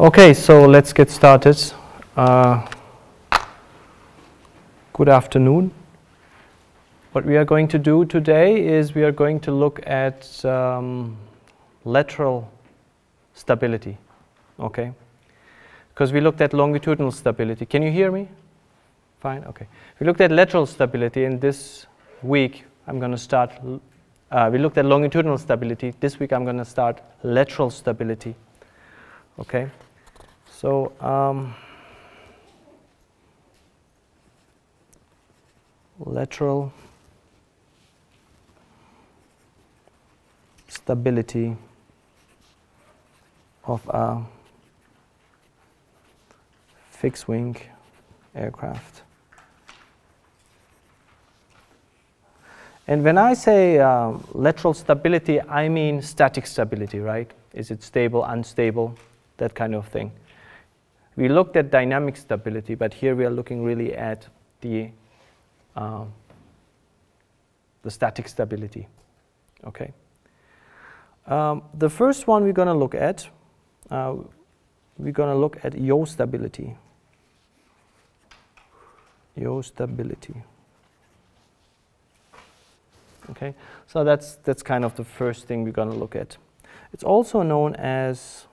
Okay, so let's get started. Uh, good afternoon. What we are going to do today is we are going to look at um, lateral stability, okay? Because we looked at longitudinal stability. Can you hear me? Fine, okay. We looked at lateral stability and this week I'm going to start, uh, we looked at longitudinal stability. This week I'm going to start lateral stability, okay? So, um, lateral stability of a fixed wing aircraft. And when I say uh, lateral stability, I mean static stability, right? Is it stable, unstable, that kind of thing. We looked at dynamic stability, but here we are looking really at the, uh, the static stability, okay? Um, the first one we're going to look at, uh, we're going to look at yaw stability. Yaw stability. Okay, so that's, that's kind of the first thing we're going to look at. It's also known as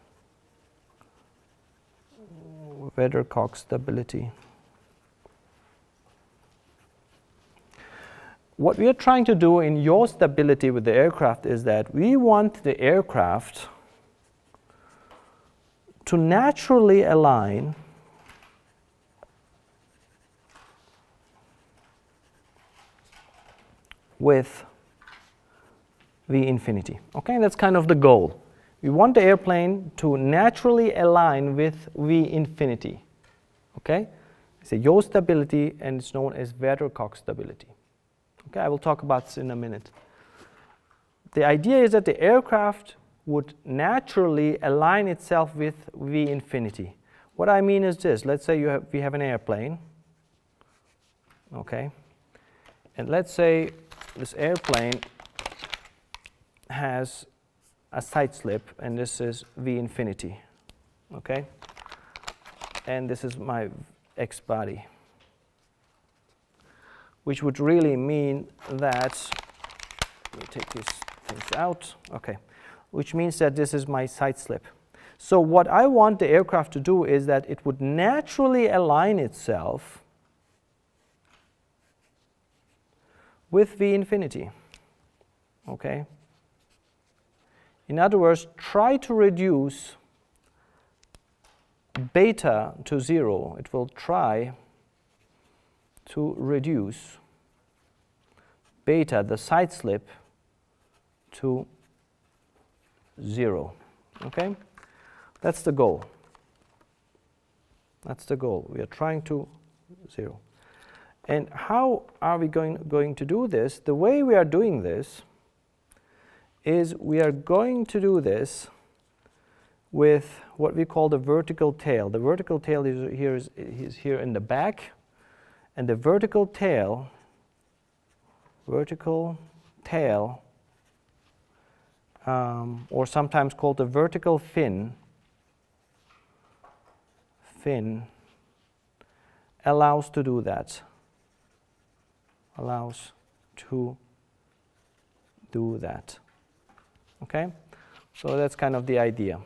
weathercock stability. What we are trying to do in yaw stability with the aircraft is that we want the aircraft to naturally align with V infinity. Okay, that's kind of the goal. We want the airplane to naturally align with V infinity. Okay, it's a yaw stability and it's known as weathercock stability. Okay, I will talk about this in a minute. The idea is that the aircraft would naturally align itself with V infinity. What I mean is this, let's say you have, we have an airplane, okay, and let's say this airplane has a side slip and this is V infinity, okay, and this is my X body which would really mean that, let me take these things out, okay, which means that this is my side slip. So what I want the aircraft to do is that it would naturally align itself with V infinity, okay? In other words, try to reduce beta to zero. It will try to reduce beta, the side slip, to 0. Okay? That's the goal. That's the goal. We are trying to 0. And how are we going, going to do this? The way we are doing this is we are going to do this with what we call the vertical tail. The vertical tail is here, is, is here in the back and the vertical tail, vertical tail, um, or sometimes called the vertical fin, fin, allows to do that. Allows to do that. Okay? So that's kind of the idea.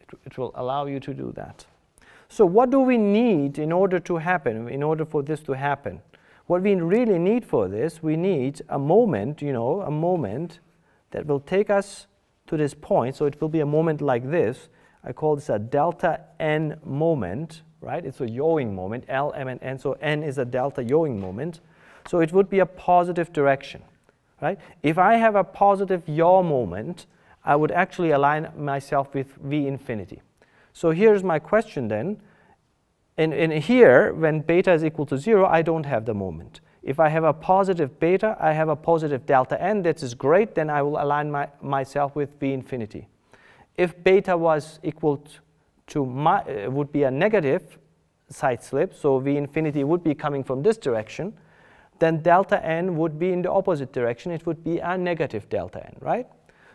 It, it will allow you to do that. So what do we need in order to happen, in order for this to happen? What we really need for this, we need a moment, you know, a moment that will take us to this point. So it will be a moment like this. I call this a delta n moment, right? It's a yawing moment, L, M, and N. So N is a delta yawing moment. So it would be a positive direction, right? If I have a positive yaw moment, I would actually align myself with V infinity. So here's my question then. In, in here, when beta is equal to 0, I don't have the moment. If I have a positive beta, I have a positive delta n. That is great. Then I will align my, myself with V infinity. If beta was equal to my, uh, would be a negative side slip, so V infinity would be coming from this direction, then delta n would be in the opposite direction. It would be a negative delta n, right?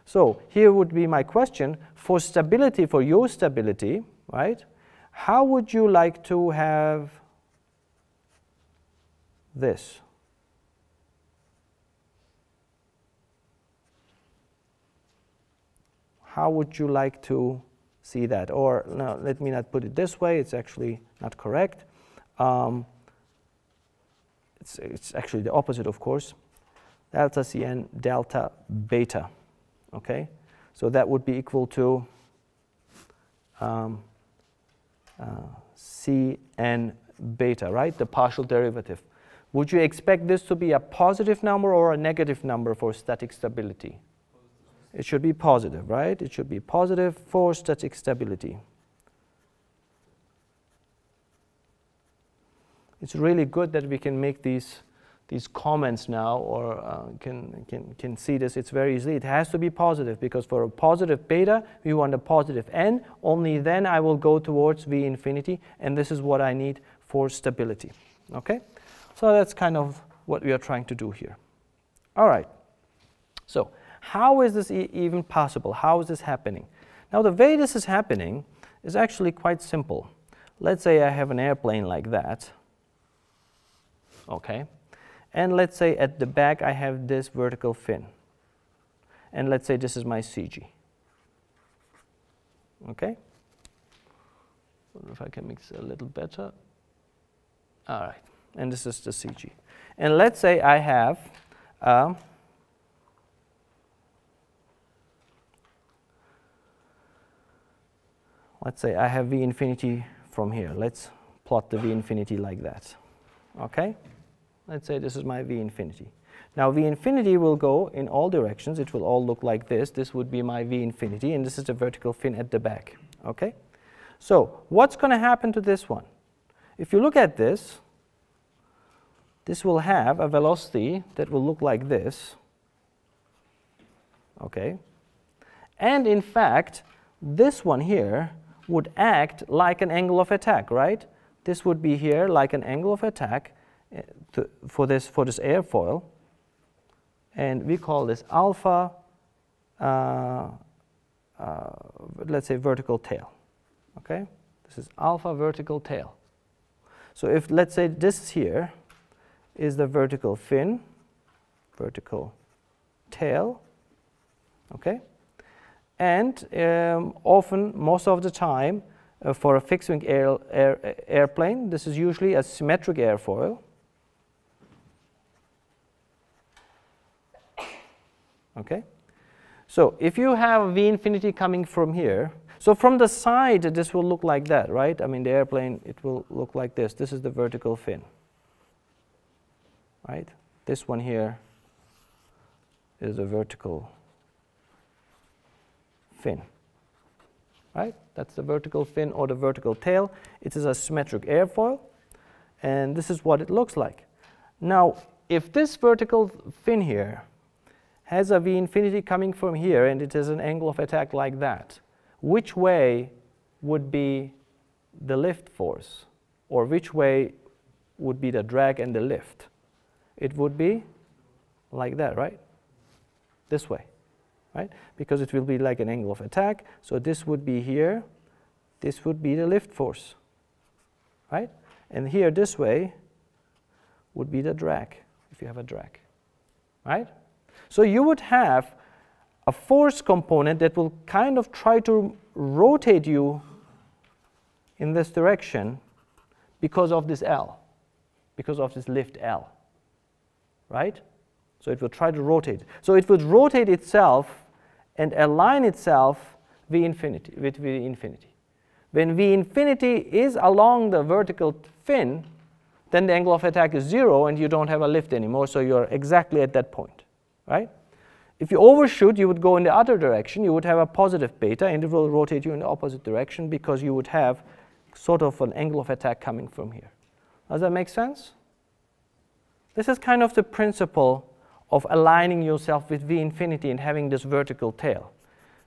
So here would be my question. For stability, for yaw stability, right? How would you like to have this? How would you like to see that? Or no, let me not put it this way, it's actually not correct. Um, it's, it's actually the opposite, of course. Delta Cn delta beta, okay? So that would be equal to um, uh, Cn beta, right? The partial derivative. Would you expect this to be a positive number or a negative number for static stability? It should be positive, right? It should be positive for static stability. It's really good that we can make these these comments now or uh, can, can, can see this, it's very easy. It has to be positive because for a positive beta, we want a positive n. Only then I will go towards V infinity, and this is what I need for stability. Okay? So that's kind of what we are trying to do here. All right. So how is this e even possible? How is this happening? Now the way this is happening is actually quite simple. Let's say I have an airplane like that. Okay. And let's say at the back I have this vertical fin. And let's say this is my CG. Okay? wonder if I can mix it a little better. All right. And this is the CG. And let's say I have uh, let's say I have V infinity from here. Let's plot the V infinity like that. Okay? Let's say this is my V infinity. Now V infinity will go in all directions. It will all look like this. This would be my V infinity, and this is the vertical fin at the back. Okay? So what's going to happen to this one? If you look at this, this will have a velocity that will look like this. Okay? And in fact, this one here would act like an angle of attack, right? This would be here like an angle of attack to, for, this, for this airfoil. And we call this alpha, uh, uh, let's say vertical tail. Okay? This is alpha vertical tail. So if, let's say this here is the vertical fin, vertical tail, okay? And um, often, most of the time, uh, for a fixed-wing air, air, airplane, this is usually a symmetric airfoil. Okay? So if you have V infinity coming from here, so from the side this will look like that, right? I mean the airplane, it will look like this. This is the vertical fin, right? This one here is a vertical fin, right? That's the vertical fin or the vertical tail. It is a symmetric airfoil, and this is what it looks like. Now, if this vertical fin here has a V infinity coming from here and it has an angle of attack like that, which way would be the lift force? Or which way would be the drag and the lift? It would be like that, right? This way, right? Because it will be like an angle of attack. So this would be here. This would be the lift force, right? And here, this way, would be the drag, if you have a drag, right? So you would have a force component that will kind of try to rotate you in this direction because of this L, because of this lift L, right? So it will try to rotate. So it would rotate itself and align itself V infinity, with V infinity. When V infinity is along the vertical fin, then the angle of attack is zero and you don't have a lift anymore, so you're exactly at that point right? If you overshoot, you would go in the other direction. You would have a positive beta, and it will rotate you in the opposite direction because you would have sort of an angle of attack coming from here. Does that make sense? This is kind of the principle of aligning yourself with V infinity and having this vertical tail.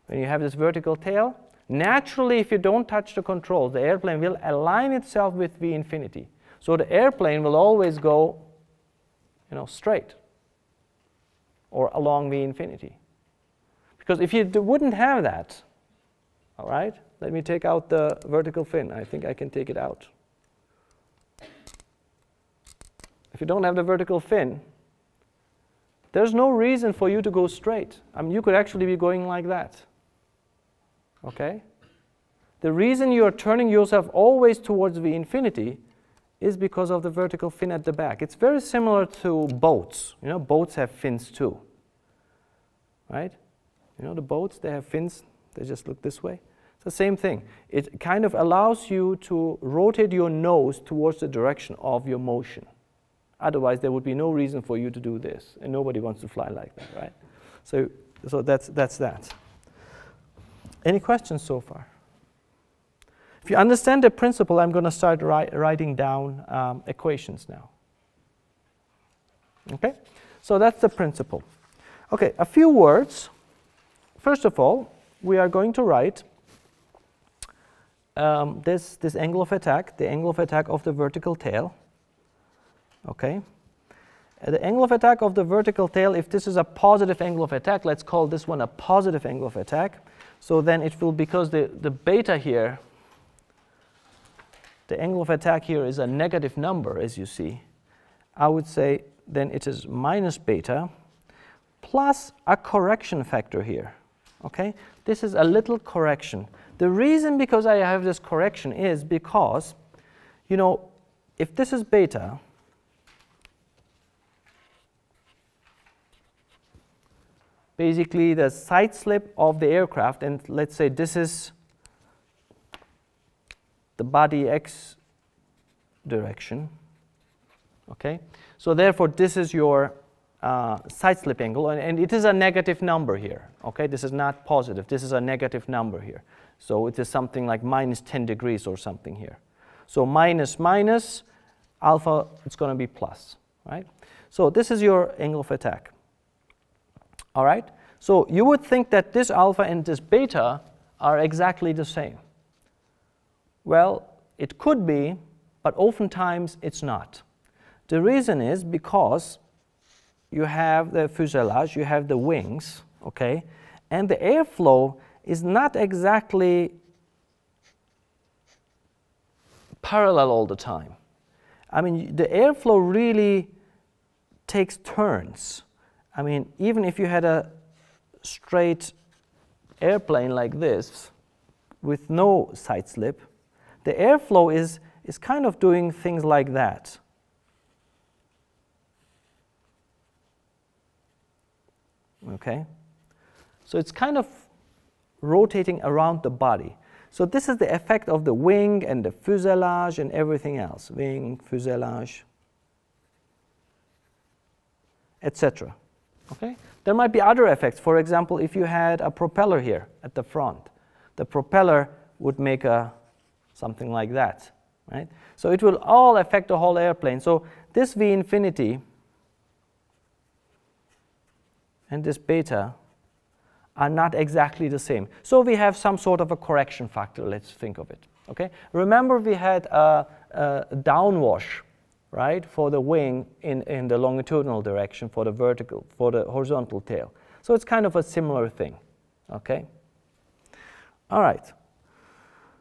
When you have this vertical tail, naturally, if you don't touch the controls, the airplane will align itself with V infinity. So the airplane will always go you know, straight or along V infinity. Because if you wouldn't have that, all right, let me take out the vertical fin. I think I can take it out. If you don't have the vertical fin, there's no reason for you to go straight. I mean, you could actually be going like that. Okay? The reason you are turning yourself always towards the infinity is because of the vertical fin at the back. It's very similar to boats. You know, boats have fins too. Right? You know, the boats, they have fins, they just look this way. It's the same thing. It kind of allows you to rotate your nose towards the direction of your motion. Otherwise, there would be no reason for you to do this, and nobody wants to fly like that, right? So, so that's, that's that. Any questions so far? If you understand the principle, I'm going to start ri writing down um, equations now. Okay? So that's the principle. Okay, a few words. First of all, we are going to write um, this, this angle of attack, the angle of attack of the vertical tail. Okay? Uh, the angle of attack of the vertical tail, if this is a positive angle of attack, let's call this one a positive angle of attack. So then it will, because the, the beta here the angle of attack here is a negative number, as you see, I would say then it is minus beta plus a correction factor here. Okay, this is a little correction. The reason because I have this correction is because, you know, if this is beta, basically the side slip of the aircraft, and let's say this is the body x direction. Okay, so therefore this is your uh, side slip angle, and, and, it is a negative number here. Okay, this is not positive. This is a negative number here. So it is something like minus 10 degrees or something here. So minus minus alpha, it's going to be plus, right? So this is your angle of attack. All right. So you would think that this alpha and this beta are exactly the same. Well, it could be, but oftentimes it's not. The reason is because you have the fuselage, you have the wings, okay, and the airflow is not exactly parallel all the time. I mean, the airflow really takes turns. I mean, even if you had a straight airplane like this with no side slip, the airflow is, is kind of doing things like that. Okay? So it's kind of rotating around the body. So this is the effect of the wing and the fuselage and everything else. Wing, fuselage, etc. Okay? There might be other effects. For example, if you had a propeller here at the front, the propeller would make a something like that, right? So it will all affect the whole airplane. So this V infinity and this beta are not exactly the same. So we have some sort of a correction factor, let's think of it, okay? Remember we had a, a downwash, right, for the wing in, in the longitudinal direction for the vertical, for the horizontal tail. So it's kind of a similar thing, okay? All right.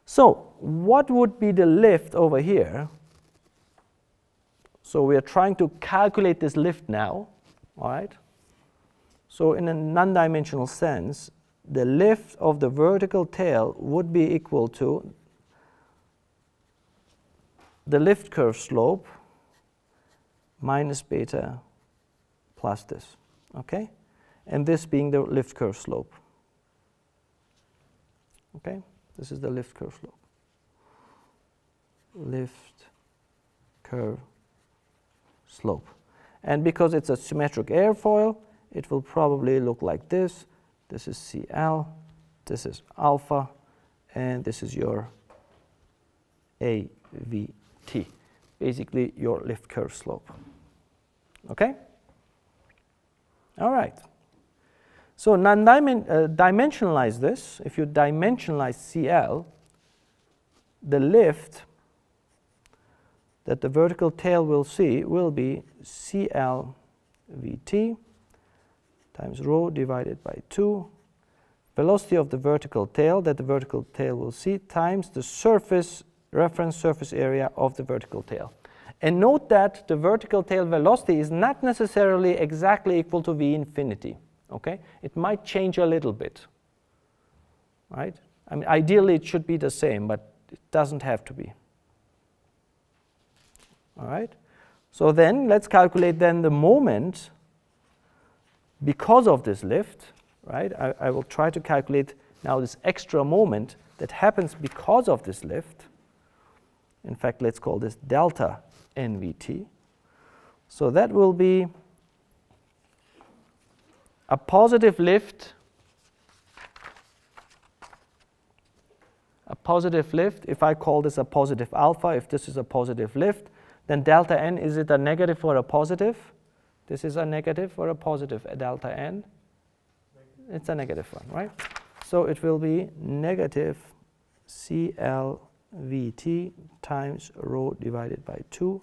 So what would be the lift over here? So we are trying to calculate this lift now, all right? So in a non-dimensional sense, the lift of the vertical tail would be equal to the lift curve slope minus beta plus this, okay? And this being the lift curve slope, okay? This is the lift curve slope. Lift curve slope. And because it's a symmetric airfoil, it will probably look like this. This is CL, this is alpha, and this is your AVT, basically your lift curve slope. Okay? All right. So non-dimensionalize uh, this. If you dimensionalize CL, the lift that the vertical tail will see will be CL VT times rho divided by 2 velocity of the vertical tail that the vertical tail will see times the surface reference surface area of the vertical tail. And note that the vertical tail velocity is not necessarily exactly equal to v infinity. Okay? It might change a little bit. Right? I mean, ideally it should be the same, but it doesn't have to be. All right? So then let's calculate then the moment because of this lift, right? I, I will try to calculate now this extra moment that happens because of this lift. In fact, let's call this delta NVT. So that will be a positive lift, a positive lift, if I call this a positive alpha, if this is a positive lift, then delta n, is it a negative or a positive? This is a negative or a positive a delta n? It's a negative one, right? So it will be negative CLVT times rho divided by 2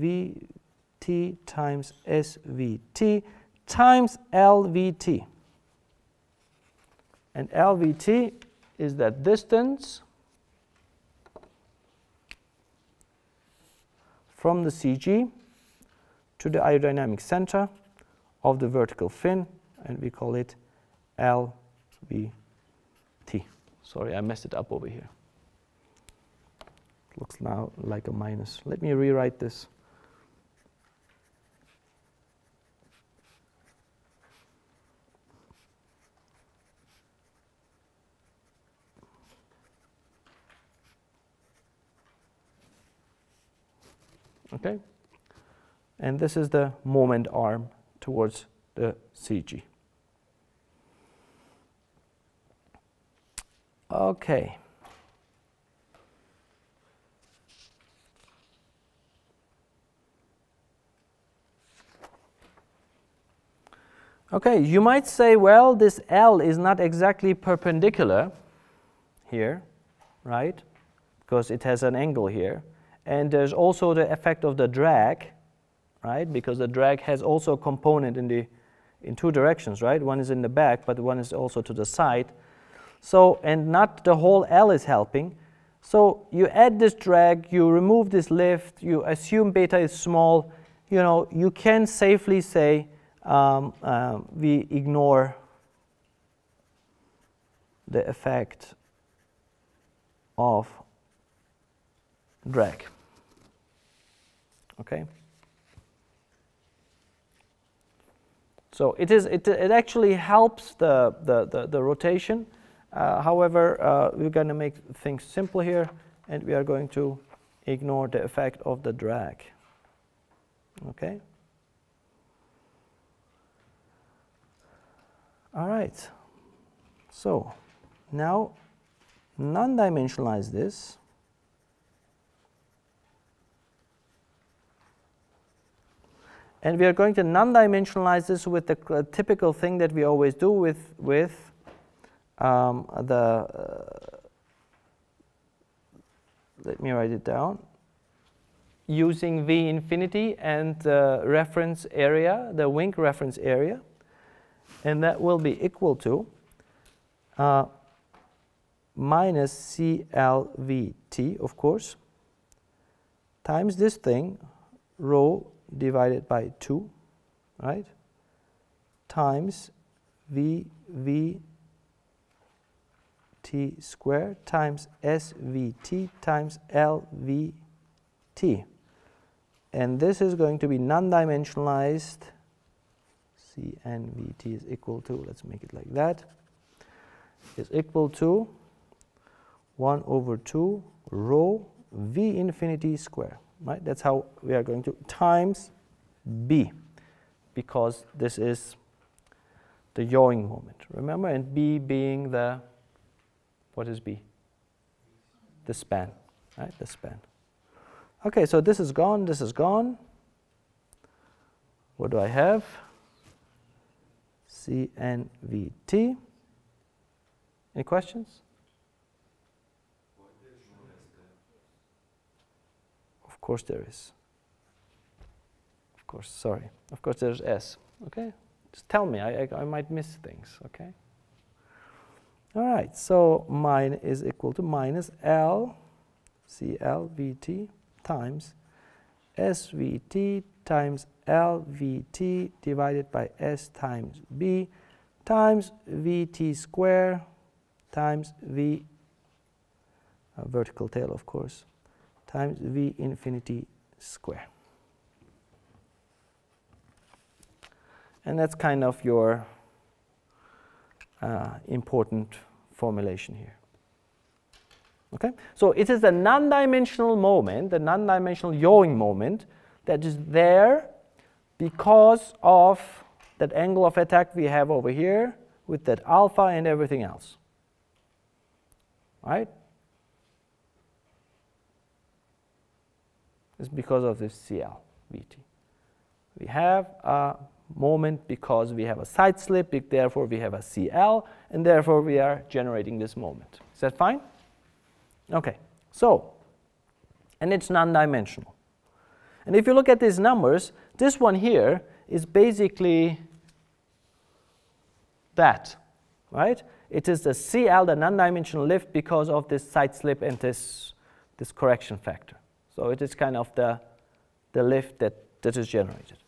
VT times SVT times LVT. And LVT is that distance from the CG to the aerodynamic center of the vertical fin, and we call it LVT. Sorry, I messed it up over here. Looks now like a minus. Let me rewrite this. Okay? And this is the moment arm towards the CG. Okay. Okay, you might say, well, this L is not exactly perpendicular here, right? Because it has an angle here. And there's also the effect of the drag, right? Because the drag has also a component in the in two directions, right? One is in the back, but one is also to the side. So, and not the whole L is helping. So you add this drag, you remove this lift, you assume beta is small, you know, you can safely say um, uh, we ignore the effect of drag. Okay. So it is. It, it actually helps the the the, the rotation. Uh, however, uh, we're going to make things simple here, and we are going to ignore the effect of the drag. Okay. All right. So now non-dimensionalize this. And we are going to non-dimensionalize this with the typical thing that we always do with, with um, the, uh, let me write it down, using V infinity and the reference area, the wing reference area. And that will be equal to uh, minus CLVT, of course, times this thing, rho divided by 2, right, times v v t squared times svt times lvt. And this is going to be non-dimensionalized. CNVT is equal to, let's make it like that, is equal to 1 over 2 rho v infinity square right? That's how we are going to times b, because this is the yawing moment. Remember, and b being the, what is b? The span, right? The span. Okay, so this is gone, this is gone. What do I have? CNVT. Any questions? Course there is. Of course, sorry. Of course there's S. Okay? Just tell me. I, I, I might miss things. Okay? All right, so mine is equal to minus L CLVT times SVT times LVT divided by S times B times VT square times V, vertical tail of course, times V infinity square. And that's kind of your uh, important formulation here. Okay? So it is a non-dimensional moment, the non-dimensional yawing moment that is there because of that angle of attack we have over here with that alpha and everything else. Right? It's because of this CL VT. We have a moment because we have a side slip, therefore we have a CL, and therefore we are generating this moment. Is that fine? Okay, so, and it's non-dimensional. And if you look at these numbers, this one here is basically that, right? It is the CL, the non-dimensional lift, because of this side slip and this, this correction factor. So it is kind of the, the lift that, that is generated.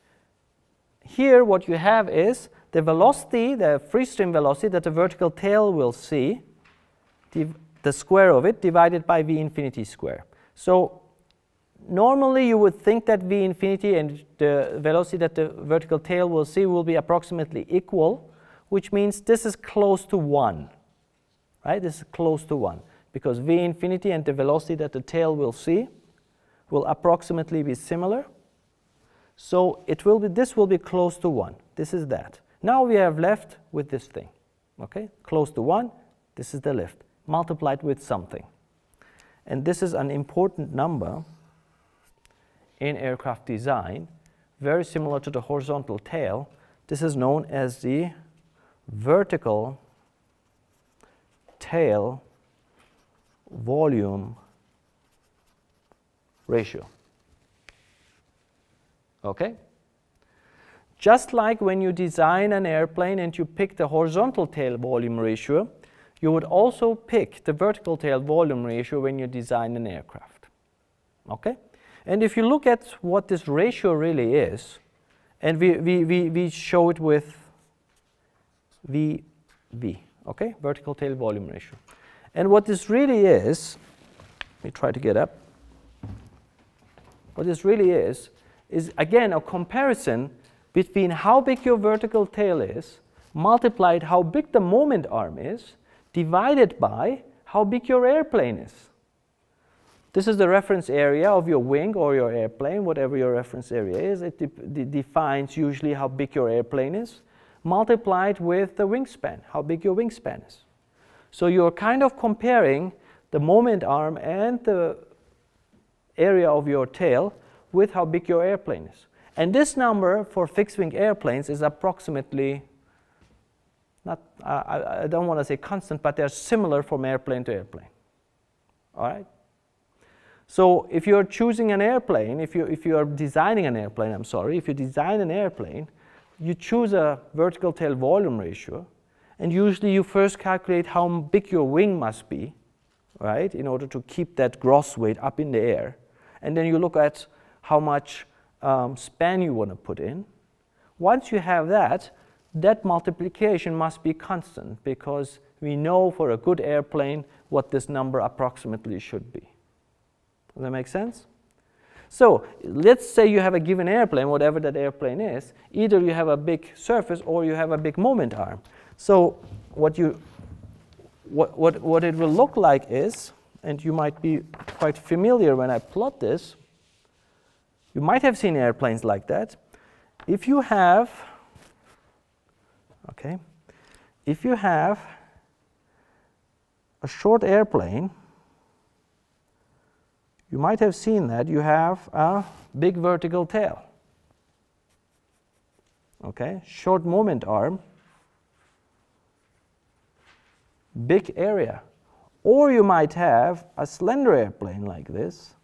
Here what you have is the velocity, the free stream velocity that the vertical tail will see, the, square of it divided by V infinity square. So normally you would think that V infinity and the velocity that the vertical tail will see will be approximately equal, which means this is close to 1. Right? This is close to 1 because V infinity and the velocity that the tail will see will approximately be similar. So it will be, this will be close to 1. This is that. Now we have left with this thing. Okay? Close to 1, this is the lift, multiplied with something. And this is an important number in aircraft design, very similar to the horizontal tail. This is known as the vertical tail volume ratio. Okay? Just like when you design an airplane and you pick the horizontal tail volume ratio, you would also pick the vertical tail volume ratio when you design an aircraft. Okay? And if you look at what this ratio really is, and we, we, we, we show it with VV, okay? Vertical tail volume ratio. And what this really is, let me try to get up. What this really is, is again a comparison between how big your vertical tail is, multiplied how big the moment arm is, divided by how big your airplane is. This is the reference area of your wing or your airplane, whatever your reference area is. It de defines usually how big your airplane is, multiplied with the wingspan, how big your wingspan is. So you're kind of comparing the moment arm and the area of your tail with how big your airplane is. And this number for fixed wing airplanes is approximately, not, I, I don't want to say constant, but they're similar from airplane to airplane. All right? So if you're choosing an airplane, if, you, if you are designing an airplane, I'm sorry, if you design an airplane, you choose a vertical tail volume ratio, and usually you first calculate how big your wing must be, right, in order to keep that gross weight up in the air. And then you look at how much um, span you want to put in. Once you have that, that multiplication must be constant because we know for a good airplane what this number approximately should be. Does that make sense? So let's say you have a given airplane, whatever that airplane is, either you have a big surface or you have a big moment arm. So what, you, what, what, what it will look like is, and you might be quite familiar when I plot this, you might have seen airplanes like that. If you have, okay, if you have a short airplane, you might have seen that you have a big vertical tail. Okay, short moment arm, big area. Or you might have a slender airplane like this,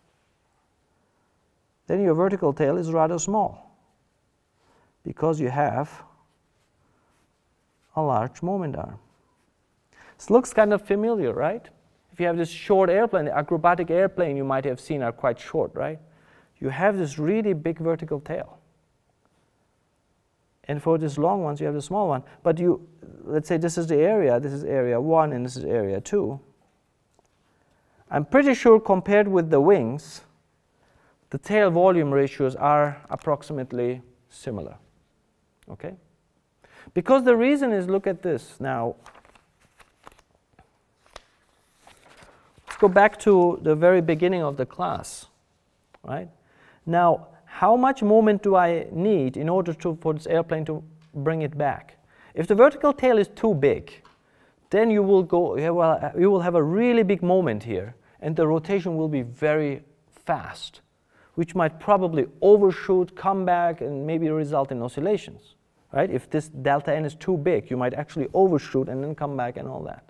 then your vertical tail is rather small because you have a large moment arm. This looks kind of familiar, right? If you have this short airplane, the acrobatic airplane you might have seen are quite short, right? You have this really big vertical tail. And for these long ones, you have the small one. But you, let's say this is the area, this is area 1, and this is area 2. I'm pretty sure compared with the wings, the tail volume ratios are approximately similar. Okay? Because the reason is, look at this now. Let's go back to the very beginning of the class, right? Now, how much moment do I need in order to, for this airplane to bring it back? If the vertical tail is too big, then you will, go, you will have a really big moment here, and the rotation will be very fast, which might probably overshoot, come back, and maybe result in oscillations. Right? If this delta n is too big, you might actually overshoot and then come back and all that.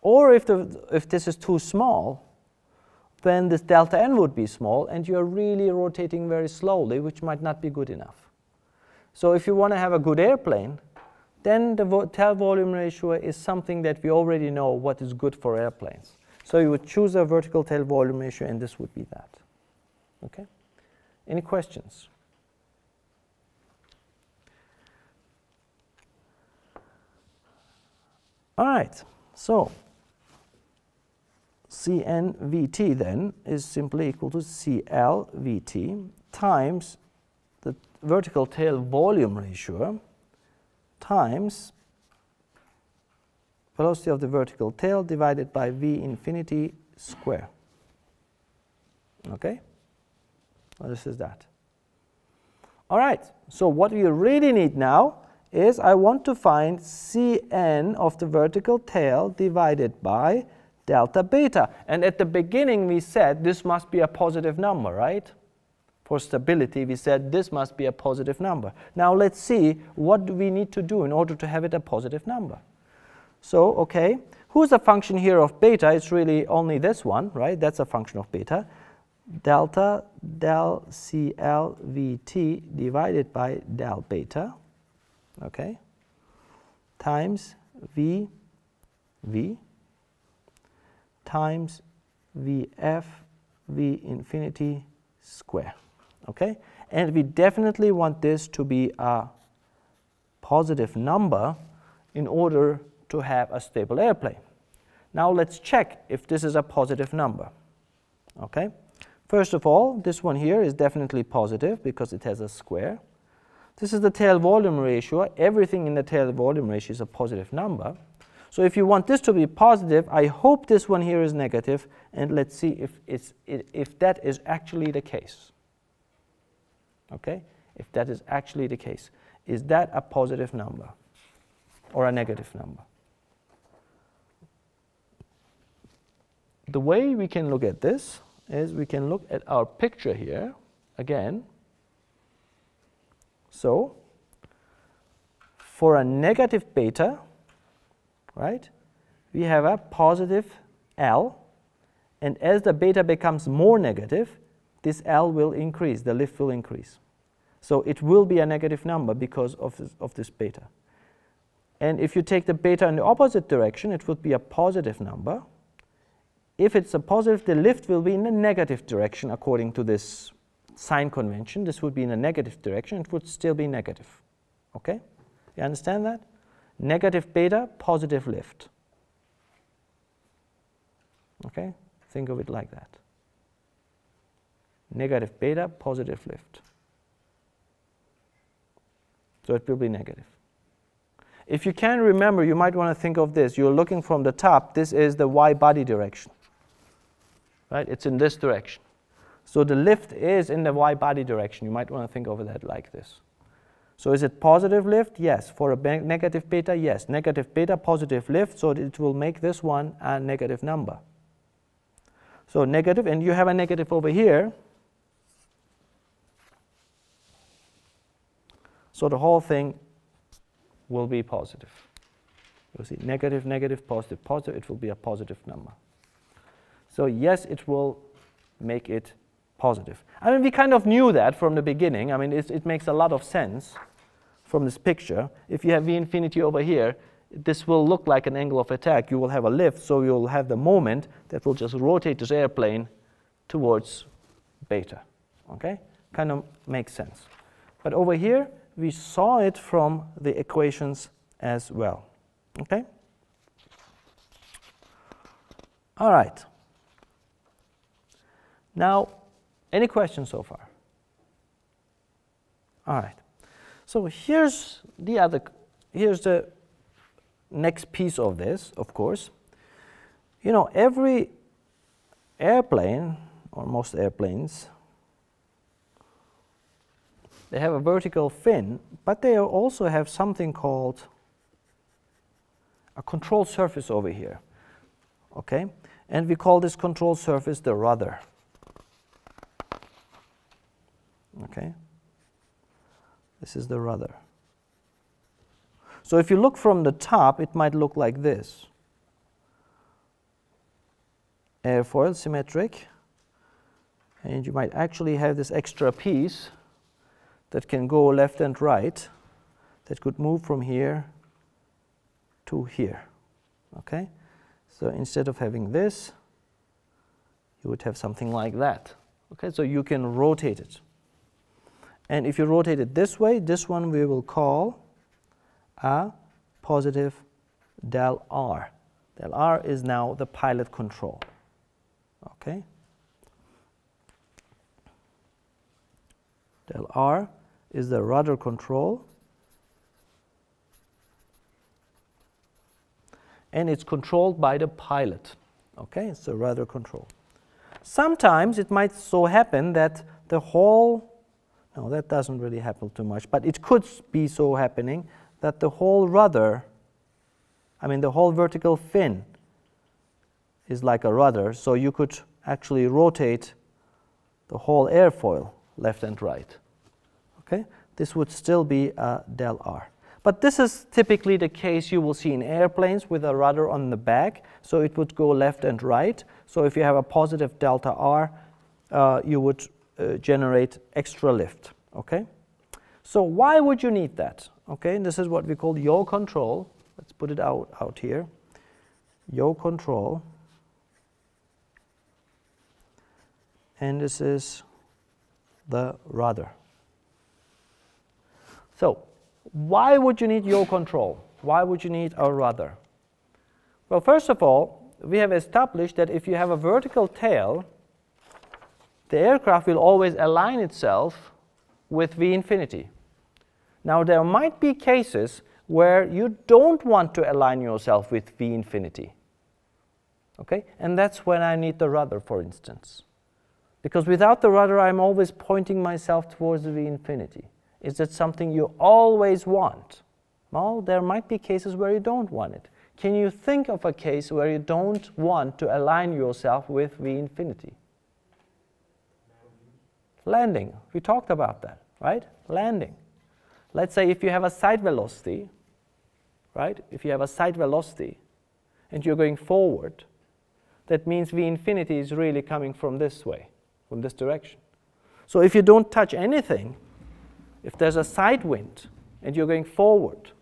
Or if, the, if this is too small, then this delta n would be small and you're really rotating very slowly, which might not be good enough. So if you want to have a good airplane, then the vo tail volume ratio is something that we already know what is good for airplanes. So you would choose a vertical tail volume ratio and this would be that. Okay? Any questions? All right, so CNVT then is simply equal to CLVT times the vertical tail volume ratio times velocity of the vertical tail divided by V infinity square. Okay? Well, this is that. All right, so what we really need now is I want to find Cn of the vertical tail divided by delta beta. And at the beginning we said this must be a positive number, right? For stability we said this must be a positive number. Now let's see what do we need to do in order to have it a positive number. So, okay, who's a function here of beta? It's really only this one, right? That's a function of beta. Delta del CLVT divided by del beta, okay, times V, V times Vf V infinity square. Okay? And we definitely want this to be a positive number in order to have a stable airplane. Now let's check if this is a positive number. Okay? First of all, this one here is definitely positive because it has a square. This is the tail volume ratio. Everything in the tail volume ratio is a positive number. So if you want this to be positive, I hope this one here is negative, and let's see if, it's, if that is actually the case. Okay? If that is actually the case. Is that a positive number or a negative number? The way we can look at this is we can look at our picture here again. So, for a negative beta, right? We have a positive L, and as the beta becomes more negative, this L will increase, the lift will increase. So it will be a negative number because of this, of this beta. And if you take the beta in the opposite direction, it would be a positive number. If it's a positive, the lift will be in the negative direction according to this sign convention. This would be in a negative direction. It would still be negative. Okay? You understand that? Negative beta, positive lift. Okay? Think of it like that. Negative beta, positive lift. So it will be negative. If you can remember, you might want to think of this. You're looking from the top. This is the y body direction. Right? It's in this direction. So the lift is in the y body direction. You might want to think of that like this. So is it positive lift? Yes. For a negative beta, yes. Negative beta, positive lift, so it will make this one a negative number. So negative, and you have a negative over here. So the whole thing will be positive. You'll see negative, negative, positive, positive, it will be a positive number. So yes, it will make it positive. I mean, we kind of knew that from the beginning. I mean, it makes a lot of sense from this picture. If you have V infinity over here, this will look like an angle of attack. You will have a lift, so you'll have the moment that will just rotate this airplane towards beta. Okay? Kind of makes sense. But over here, we saw it from the equations as well. Okay? All right. Now, any questions so far? All right. So here's the other, here's the next piece of this, of course. You know, every airplane, or most airplanes, they have a vertical fin, but they also have something called a control surface over here. Okay? And we call this control surface the rudder. Okay? This is the rudder. So if you look from the top, it might look like this. Airfoil, symmetric. And you might actually have this extra piece that can go left and right that could move from here to here. Okay? So instead of having this, you would have something like that. Okay, so you can rotate it. And if you rotate it this way, this one we will call a positive del R. Del R is now the pilot control. Okay? Del R is the rudder control. And it's controlled by the pilot. Okay, it's the rudder control. Sometimes it might so happen that the whole, no, that doesn't really happen too much, but it could be so happening that the whole rudder, I mean, the whole vertical fin is like a rudder, so you could actually rotate the whole airfoil left and right okay, this would still be a del R. But this is typically the case you will see in airplanes with a rudder on the back, so it would go left and right. So if you have a positive delta R, uh, you would uh, generate extra lift, okay? So why would you need that? Okay, and this is what we call yaw control. Let's put it out, out here. Yaw control. And this is the rudder. So why would you need yaw control? Why would you need a rudder? Well, first of all, we have established that if you have a vertical tail, the aircraft will always align itself with V infinity. Now, there might be cases where you don't want to align yourself with V infinity. Okay? And that's when I need the rudder, for instance. Because without the rudder, I'm always pointing myself towards V infinity. Is that something you always want? Well, there might be cases where you don't want it. Can you think of a case where you don't want to align yourself with V infinity? Landing. We talked about that, right? Landing. Let's say if you have a side velocity, right? If you have a side velocity and you're going forward, that means V infinity is really coming from this way, from this direction. So if you don't touch anything, if there's a side wind and you're going forward,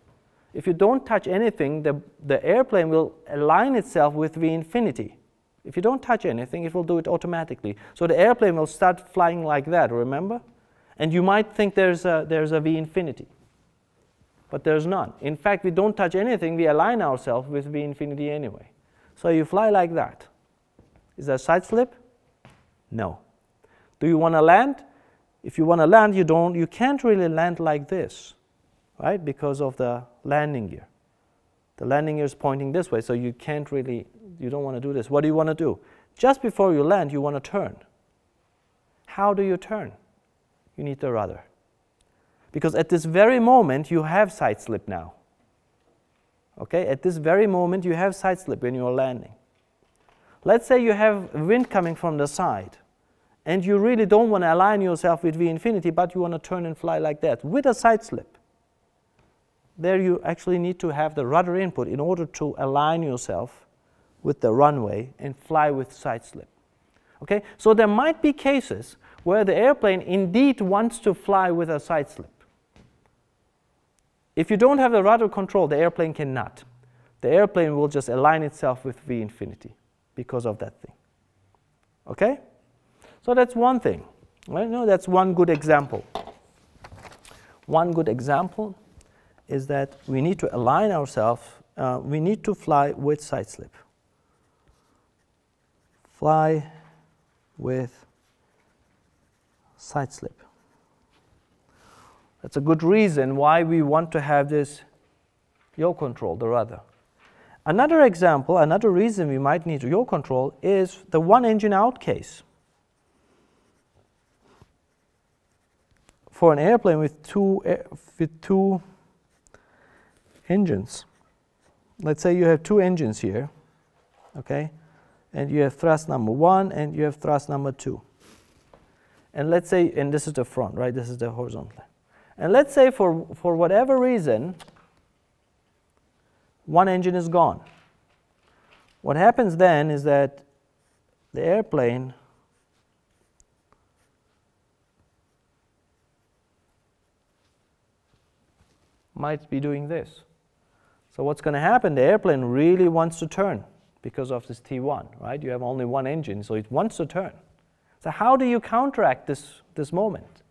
if you don't touch anything, the, the airplane will align itself with V infinity. If you don't touch anything, it will do it automatically. So the airplane will start flying like that, remember? And you might think there's a, there's a V infinity, but there's none. In fact, we don't touch anything, we align ourselves with V infinity anyway. So you fly like that. Is there a side slip? No. Do you want to land? if you want to land, you don't, you can't really land like this, right? Because of the landing gear. The landing gear is pointing this way, so you can't really, you don't want to do this. What do you want to do? Just before you land, you want to turn. How do you turn? You need the rudder. Because at this very moment, you have side slip now. Okay, at this very moment, you have side slip when you're landing. Let's say you have wind coming from the side and you really don't want to align yourself with V infinity, but you want to turn and fly like that with a side slip. There you actually need to have the rudder input in order to align yourself with the runway and fly with side slip. Okay, so there might be cases where the airplane indeed wants to fly with a side slip. If you don't have the rudder control, the airplane cannot. the airplane will just align itself with V infinity because of that thing. Okay? So that's one thing. Right? No, that's one good example. One good example is that we need to align ourselves, uh, we need to fly with side slip. Fly with side slip. That's a good reason why we want to have this yaw control, the rudder. Another example, another reason we might need yaw control is the one engine out case. For an airplane with two, with two engines, let's say you have two engines here, okay, and you have thrust number one and you have thrust number two. And let's say, and this is the front, right? This is the horizontal. And let's say for, for whatever reason, one engine is gone. What happens then is that the airplane might be doing this. So what's going to happen, the airplane really wants to turn because of this T1, right? You have only one engine, so it wants to turn. So how do you counteract this, this moment?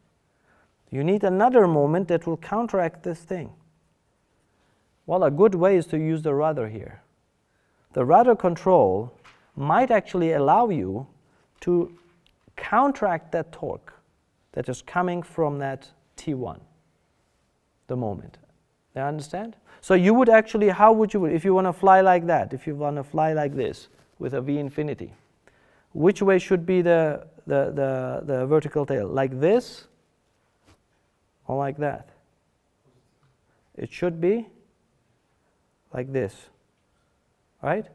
You need another moment that will counteract this thing. Well, a good way is to use the rudder here. The rudder control might actually allow you to counteract that torque that is coming from that T1, the moment. You understand? So you would actually, how would you, if you want to fly like that, if you want to fly like this with a V infinity, which way should be the, the, the, the vertical tail? Like this or like that? It should be like this, right?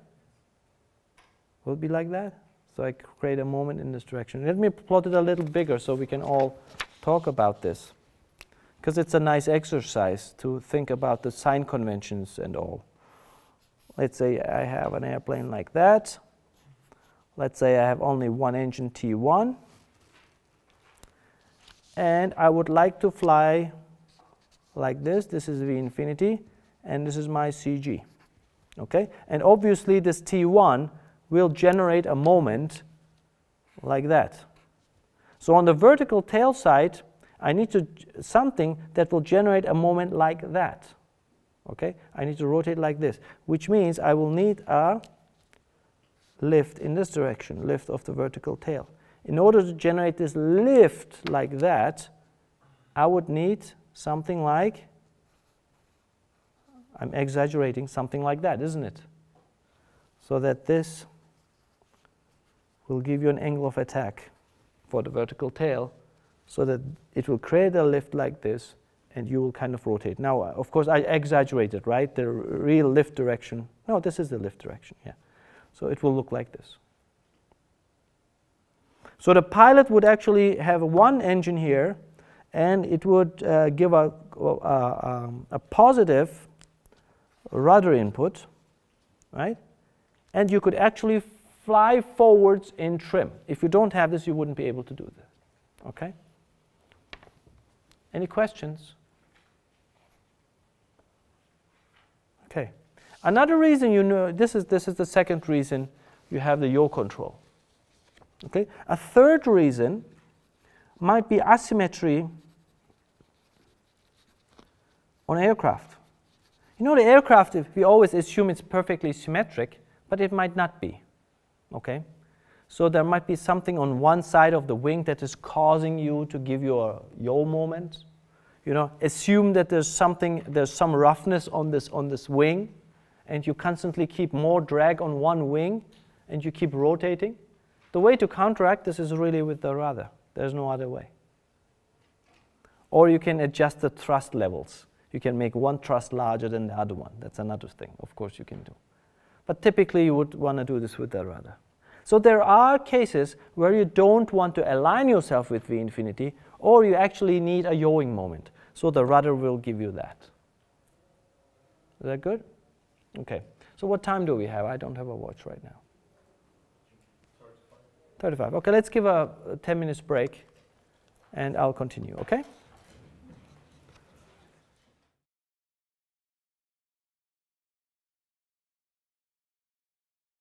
Will be like that? So I create a moment in this direction. Let me plot it a little bigger so we can all talk about this. Because it's a nice exercise to think about the sign conventions and all. Let's say I have an airplane like that. Let's say I have only one engine T1. And I would like to fly like this. This is V infinity and this is my CG. Okay? And obviously this T1 will generate a moment like that. So on the vertical tail side, I need to something that will generate a moment like that. Okay? I need to rotate like this, which means I will need a lift in this direction, lift of the vertical tail. In order to generate this lift like that, I would need something like I'm exaggerating something like that, isn't it? So that this will give you an angle of attack for the vertical tail so that it will create a lift like this and you will kind of rotate. Now, of course, I exaggerated, right? The real lift direction. No, this is the lift direction, yeah. So it will look like this. So the pilot would actually have one engine here and it would uh, give a, a, um, a positive rudder input, right? And you could actually fly forwards in trim. If you don't have this, you wouldn't be able to do this, okay? Any questions? Okay. Another reason you know, this is, this is the second reason you have the yaw control. Okay. A third reason might be asymmetry on aircraft. You know, the aircraft, we always assume it's perfectly symmetric, but it might not be. Okay? So there might be something on one side of the wing that is causing you to give you a yaw moment. You know, assume that there's something, there's some roughness on this, on this wing, and you constantly keep more drag on one wing, and you keep rotating. The way to counteract this is really with the rudder. There's no other way. Or you can adjust the thrust levels. You can make one thrust larger than the other one. That's another thing, of course, you can do. But typically, you would want to do this with the rudder. So there are cases where you don't want to align yourself with V infinity, or you actually need a yawing moment. So the rudder will give you that. Is that good? Okay. So what time do we have? I don't have a watch right now. 35. Okay, let's give a 10 minutes break and I'll continue, okay?